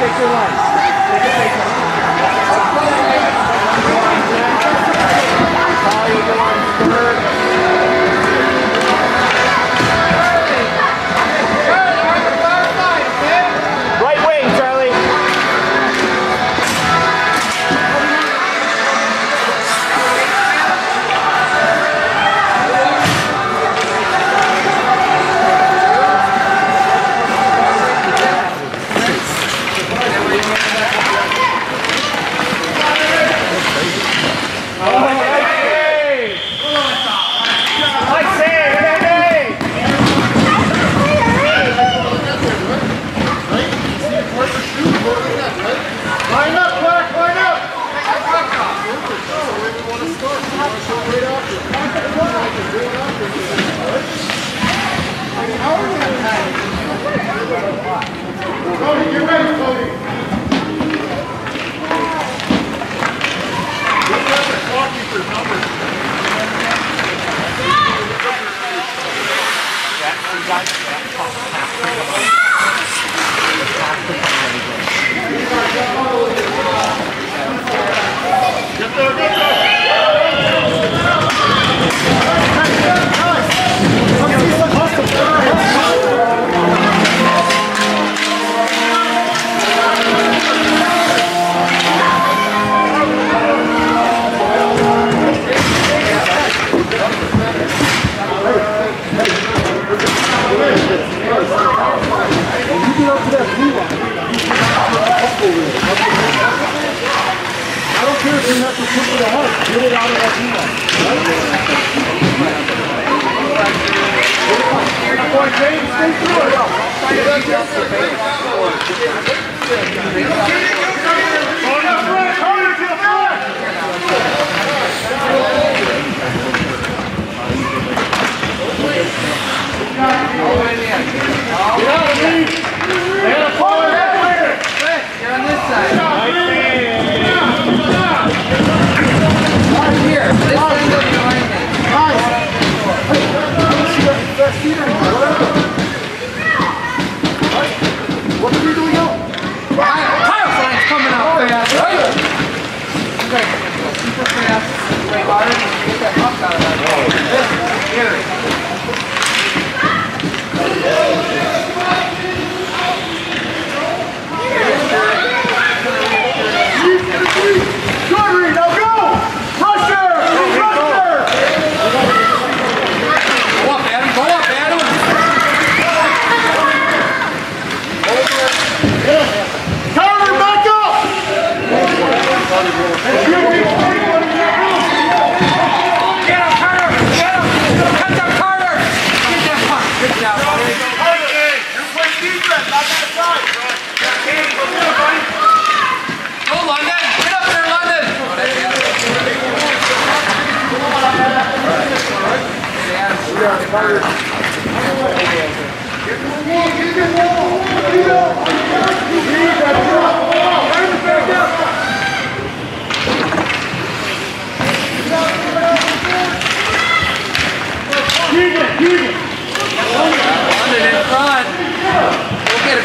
take your life. Take a take Talia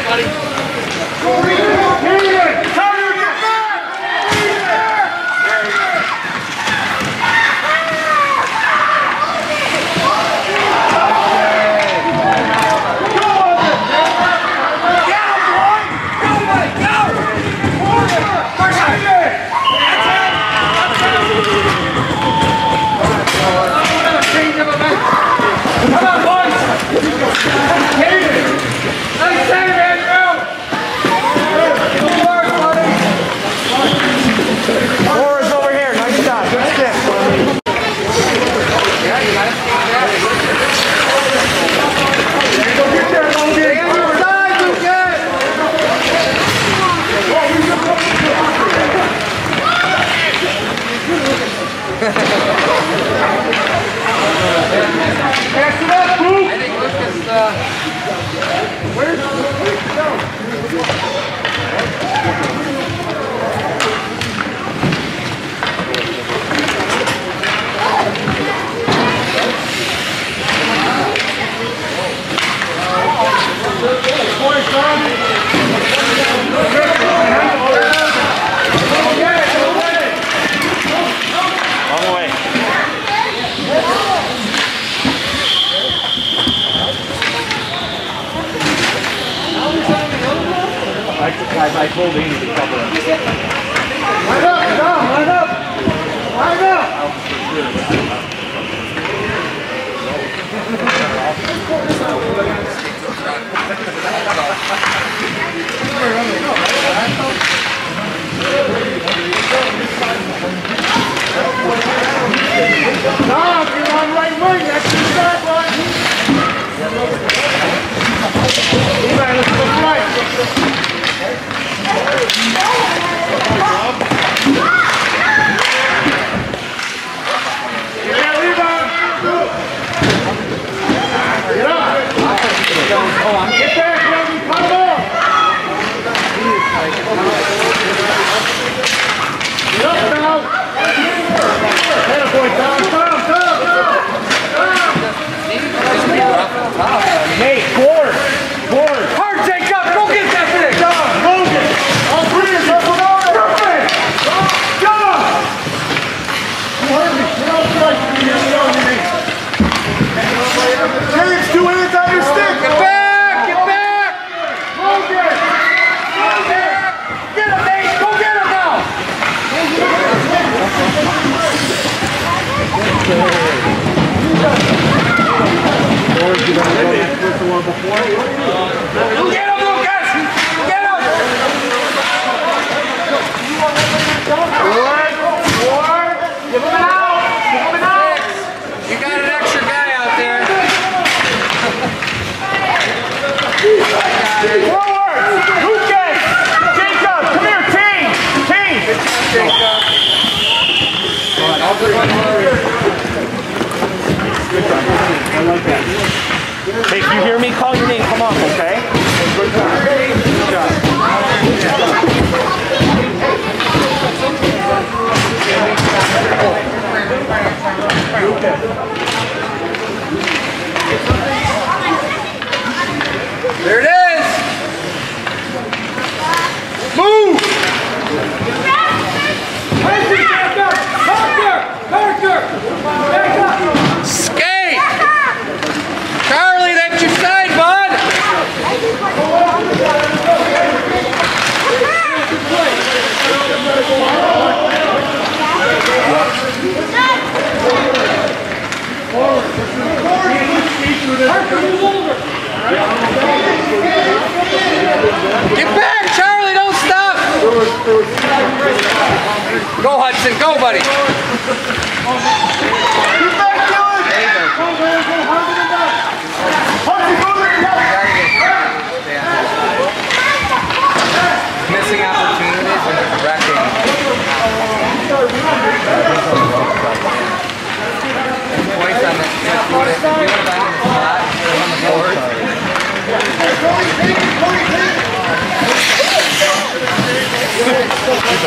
buddy. building hear me call your name, come on, okay? Good job. Good job. Okay.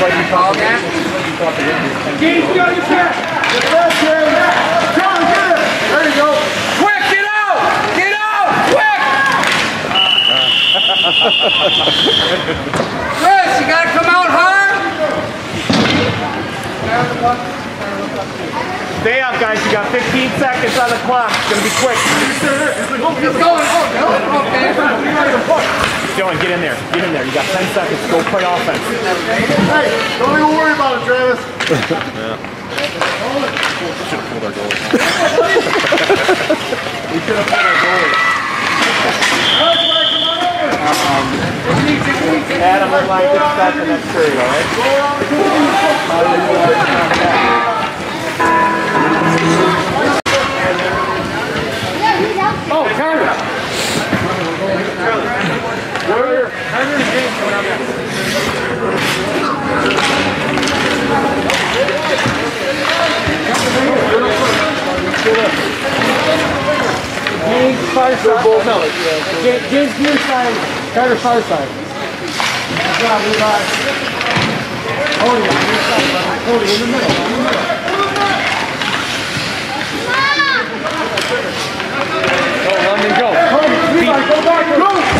Keith, you got your set! Get that, Charlie, get it! There you go! Quick, get out! Get out! Quick! Chris, you gotta come out hard! Stay up, guys. You got 15 seconds on the clock. It's gonna be quick. He's going, oh, no, okay. Dylan, get in there. Get in there. You got 10 seconds. Go play offense. Hey, don't even worry about it, Travis. Yeah. Should have pulled our goalie. we should have pulled our goalie. Um, Adam, in line to start the next period, all right? Oh, Carter! Fireside. No, James, James near side, Carter far side. Good job, Levi. Cody on your side, brother. Cody in the middle. In the middle. Go, London, go. Cody, Levi, go back. Go,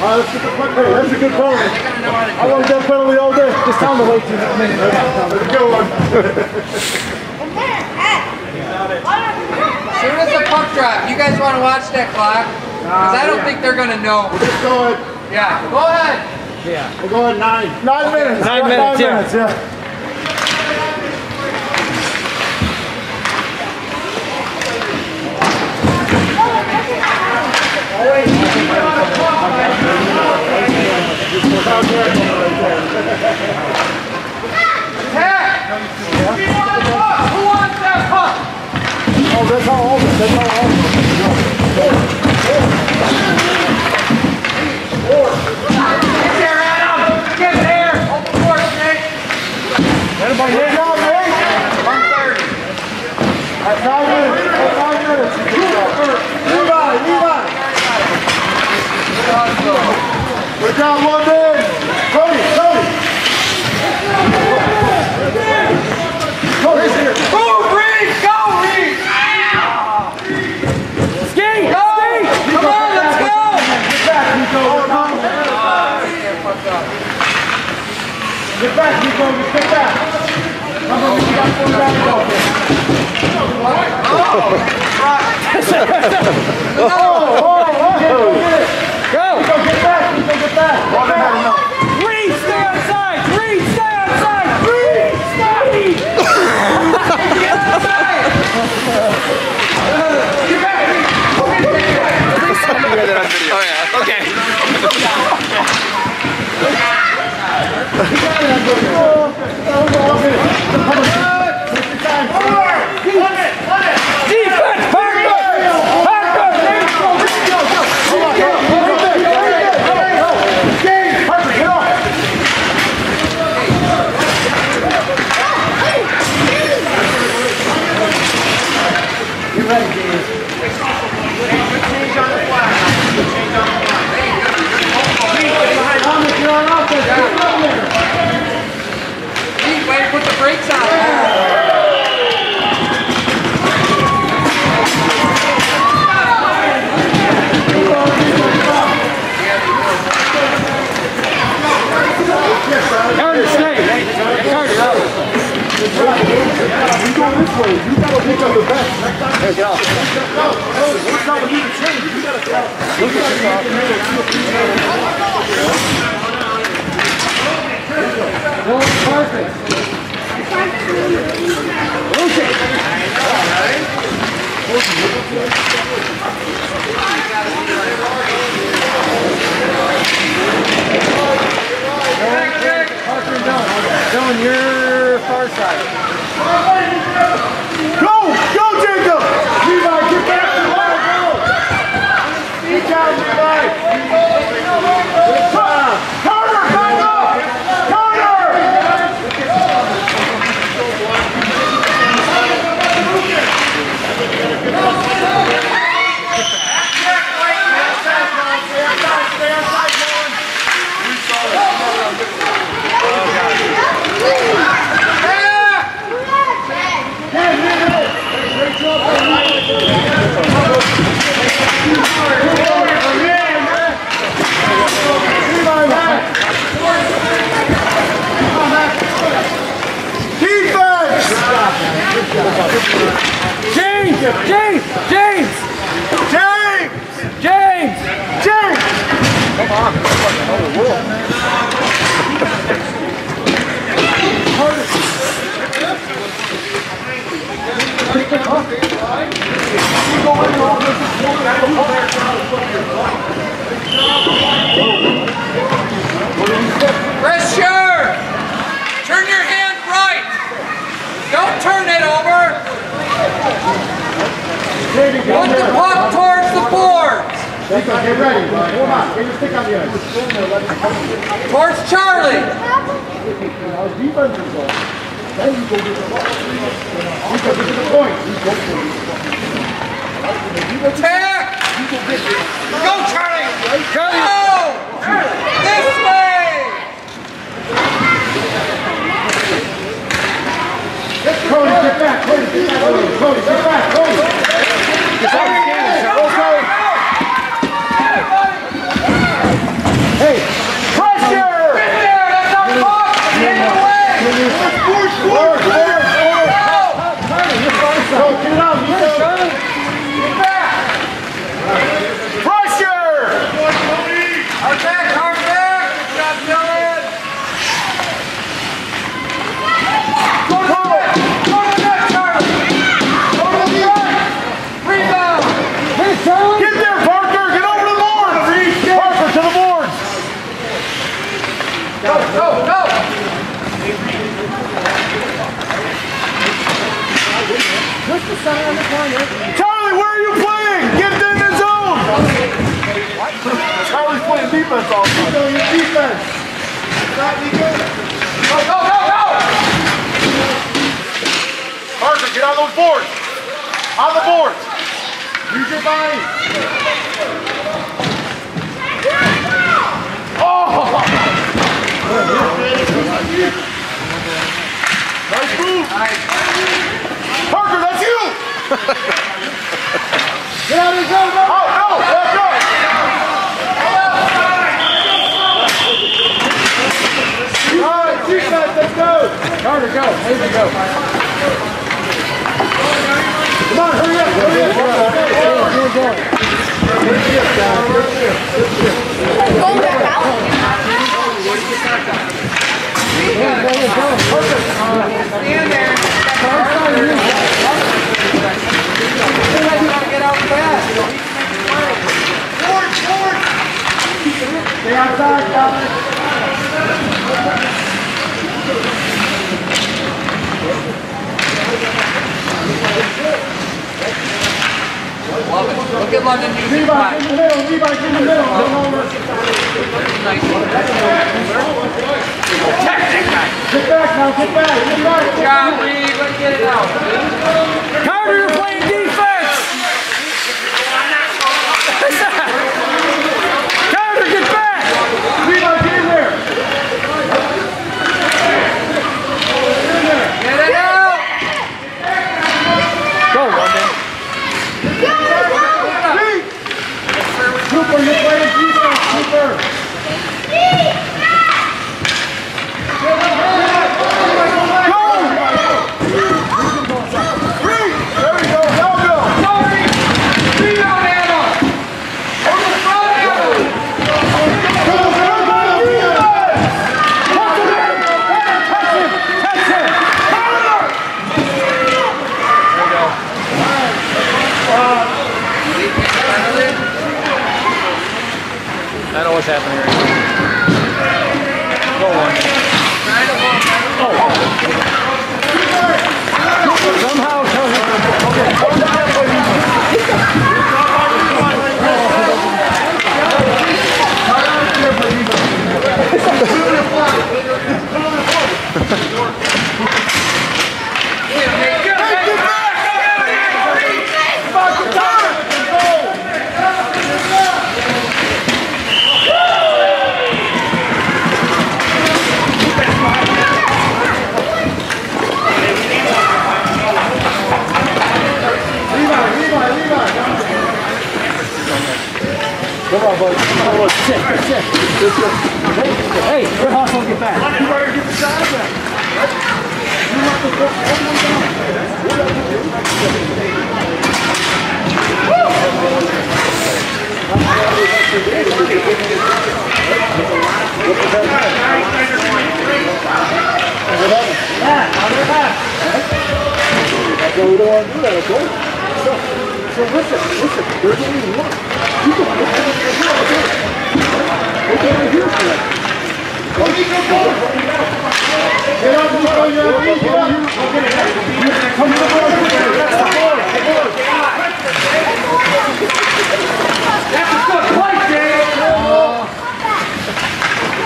puck. Hey, that's a good penalty. I wanted that penalty all day. Just tell them to wait two minutes. That's a good one. Soon as the puck drop, you guys wanna watch that clock? Cause I don't think they're gonna know. We're just go ahead. Yeah, go ahead. We'll go ahead nine. Nine minutes. Nine minutes, yeah. minutes, yeah. All right, That's all over. That's all over. Get there, Adam! Get there! Open court, Nate! Anybody Good job, Nate. 130. That's five minutes. That's five minutes. Levi, Levi. London. Cody, Cody. Cody's here. Skate! Go! Come on, let's go! Get back. Get back. Get back. Remember, we got four guys there. Oh, oh, oh. Go! Your far side. Go! Go, Jacob! Levi, get back to the line, go! Get down, Levi! Good job! Carter, back up! Carter! Levi, back! Defense! James! James! James! James! James! Come James! Pressure! Turn your hand right! Don't turn it over! Put the puck towards the boards! Nico, get ready. Hold on. Get your stick on the edge. Towards Charlie! Now, defense is on. Then you go get the ball. Nico, get the point. You go for it. Attack! Go, Charlie! Charlie! Go! This way! Cody, get back. Cody, get back. Cody, Cody, get back. Cody. Hey, Charlie, where are you playing? Get in the zone! Charlie's playing defense all the time. defense. Go, go, go, go! Parker, get on those boards. On the boards. Use your body. Oh! Nice move! Parker, that's you. Get out of the zone. Oh, no, let go. All right, defense, let's go. Carter, go. There you go. Come on, hurry up, hurry up. Going back out. Stand there. You gotta get out fast. Stay outside, Dominic. Love it. Look at London using Levi, in the middle, Levi, in the middle. Nice. Protect that guy. Get back now, get back, get back. Good job, Reed. Let's get it out. Carter, you're playing defense! That's a good play, Jay.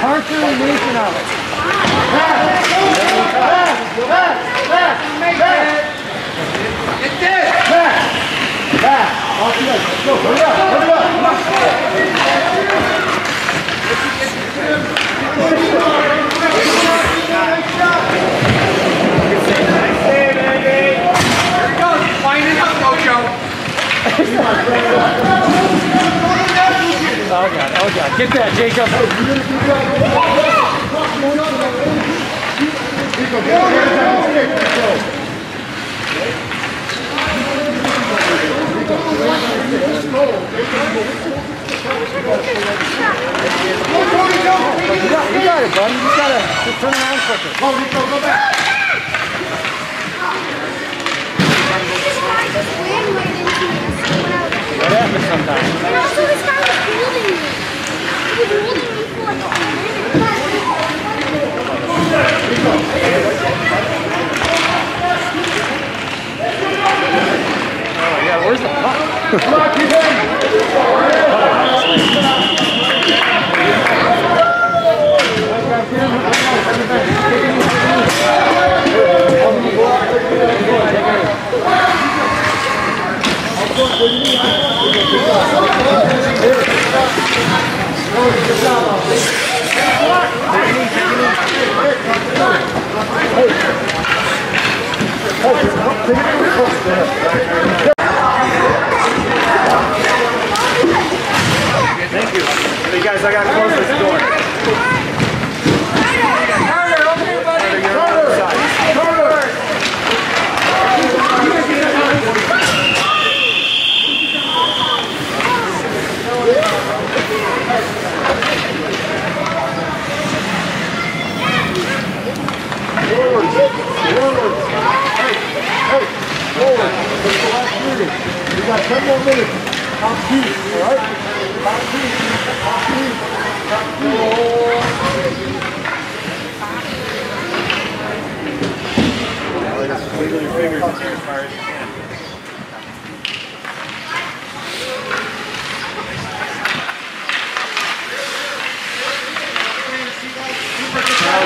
Parker and Nathan out. Get this. Off you guys. Let's go, hurry up, hurry up. Come on. Here he goes. Find it up, Mojo. Oh, God, oh, God. Get that, Jacob. You got, it, buddy. You got to just turn around quicker. Go, Nico, go back. What happens sometimes. And also this guy was holding me. He was holding me for like a minute. Oh yeah, where's the puck? Come on, keep him!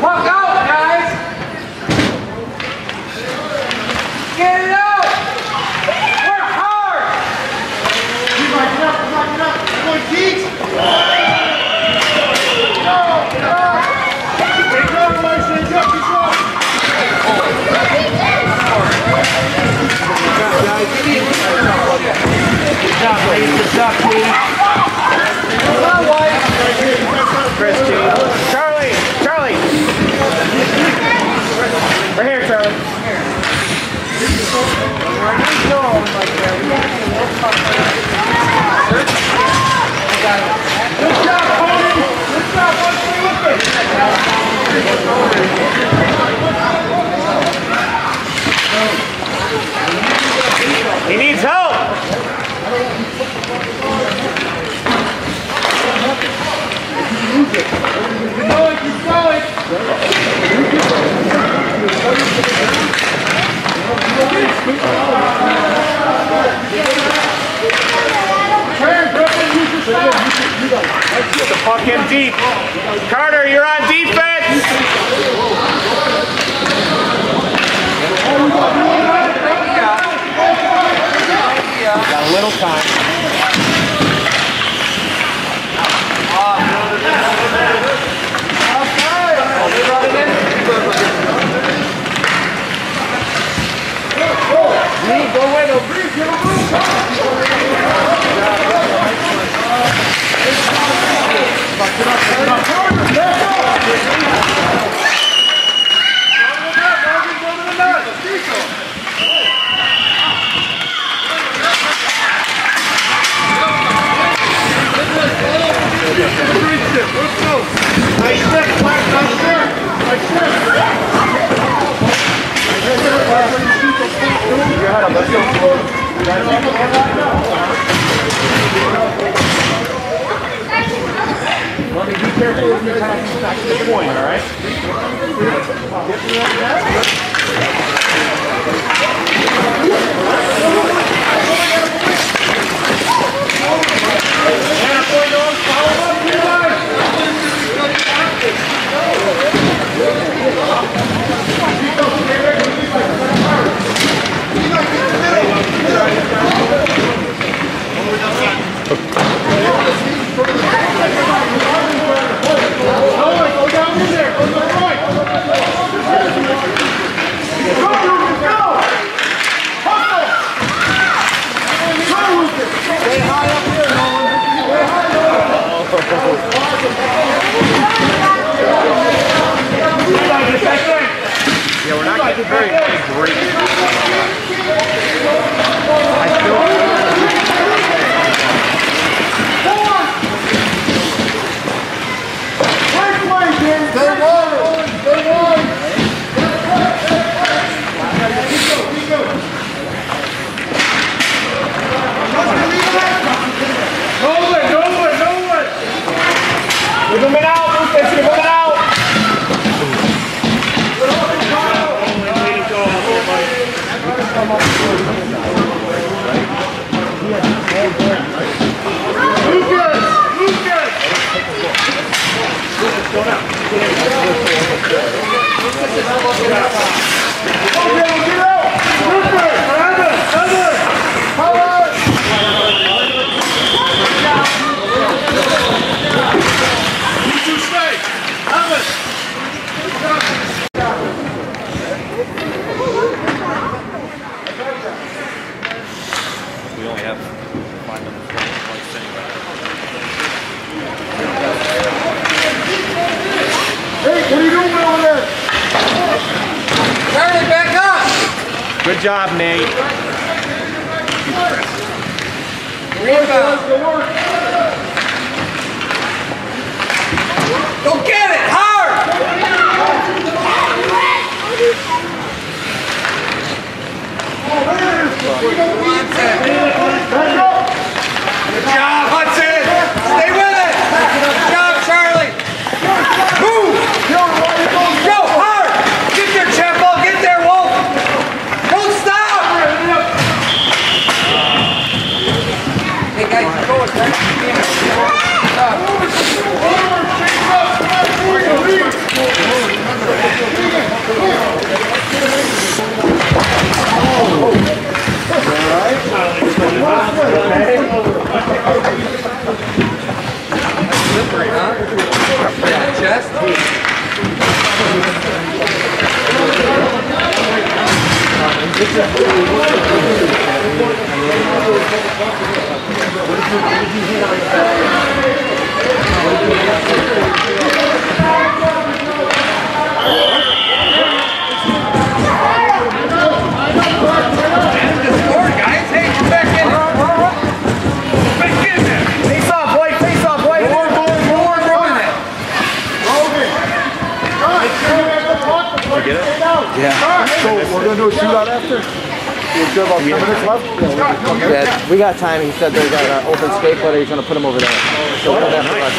Walk out, guys! Get it out! Work hard! Keep right, up, get up, up! Come on, geeks! Wake up, boys, wake up, get up! Good job, ladies. Good. Come on, Chris, Chris, Chris, Chris, Chris, Chris, Chris, Chris, Chris, Chris, The puck in deep. Carter, you're on defense. Got a little time. Thank you. A shootout after? We have about left? Yeah, we got time. He said they got an open skateboarder. He's gonna put him over there. So we'll have to rush.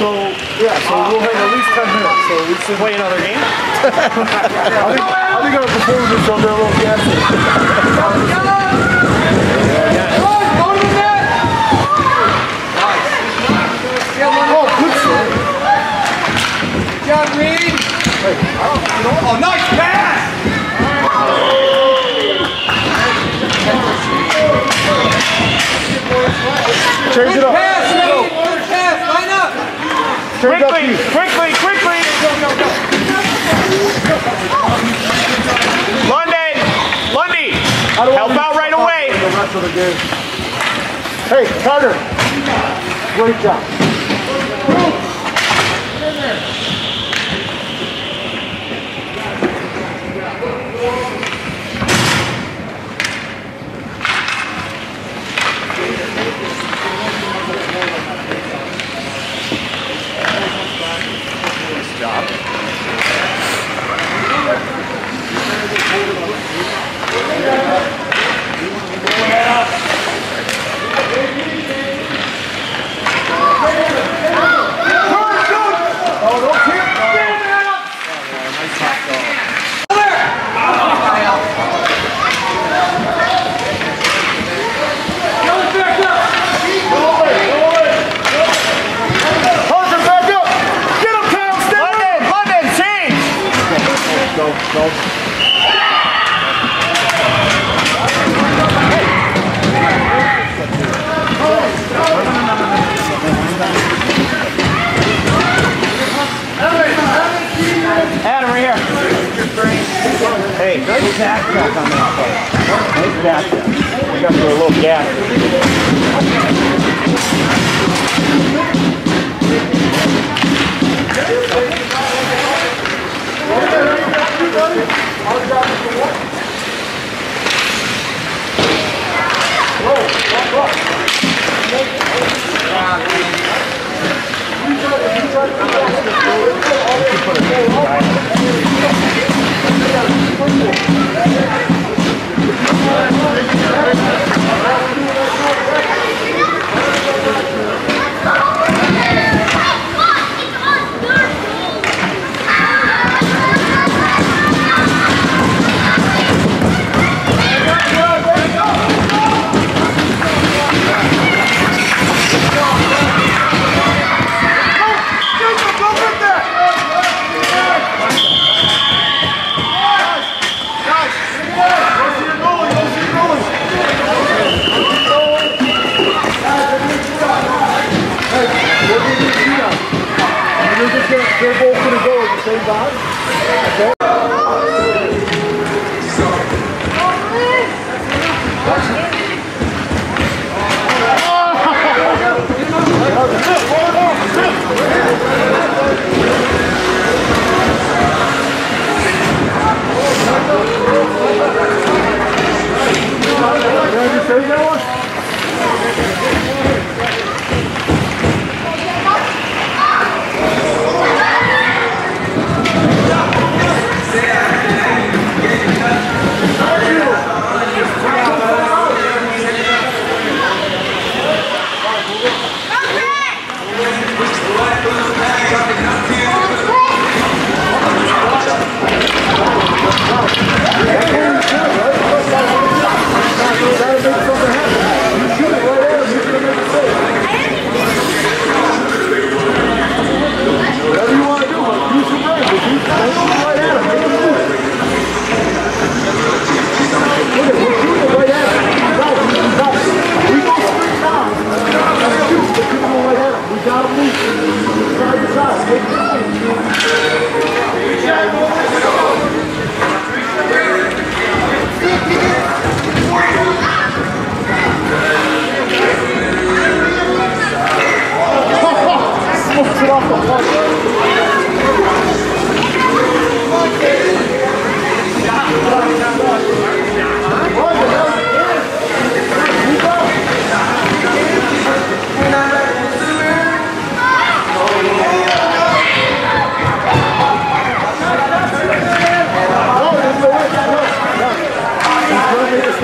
So, yeah, so we'll have at least 10 minutes. So we should, Play another game? I think, I think our performance will be a little gassy. Come on, go to the net. Change it up. pass, Reed. Pass. Line up. Change Quickly, Keith. quickly, quickly. London, Lundy, I don't help out right away. The rest of the game. Hey, Carter. Great job.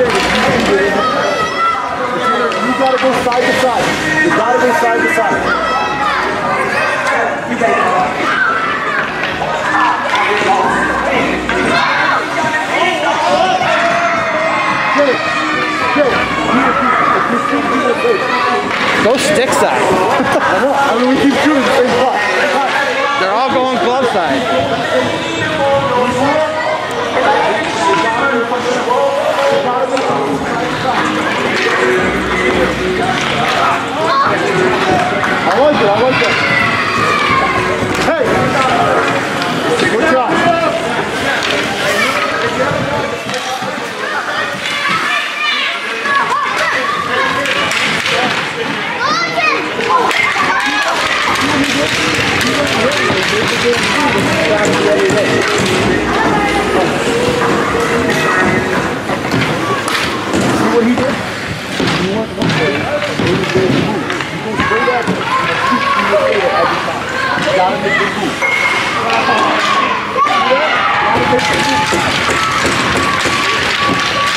You gotta go side to side. You gotta go side to side. Go stick side. I know, I mean, we keep shooting the same spot. They're all going glove side. I like what he did? He went one foot, made a big move. You go straight up and shoot from your shoulder every time. You gotta make a move. Yeah.